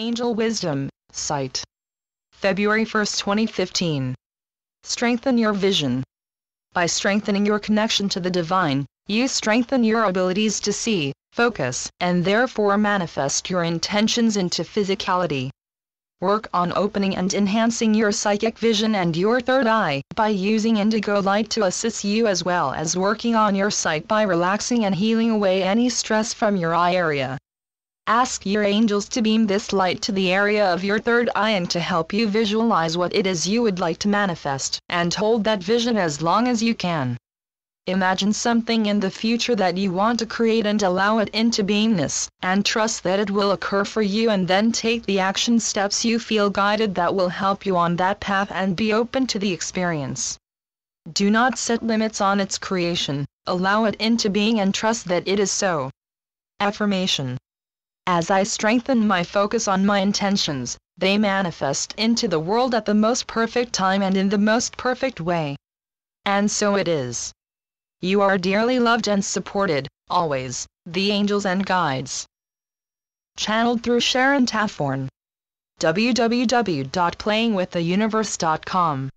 Angel Wisdom, Sight. February 1, 2015. Strengthen your vision. By strengthening your connection to the divine, you strengthen your abilities to see, focus, and therefore manifest your intentions into physicality. Work on opening and enhancing your psychic vision and your third eye by using indigo light to assist you as well as working on your sight by relaxing and healing away any stress from your eye area. Ask your angels to beam this light to the area of your third eye and to help you visualize what it is you would like to manifest, and hold that vision as long as you can. Imagine something in the future that you want to create and allow it into beingness, and trust that it will occur for you and then take the action steps you feel guided that will help you on that path and be open to the experience. Do not set limits on its creation, allow it into being and trust that it is so. Affirmation as I strengthen my focus on my intentions, they manifest into the world at the most perfect time and in the most perfect way. And so it is. You are dearly loved and supported, always, the angels and guides. Channeled through Sharon Taphorn. www.playingwiththeuniverse.com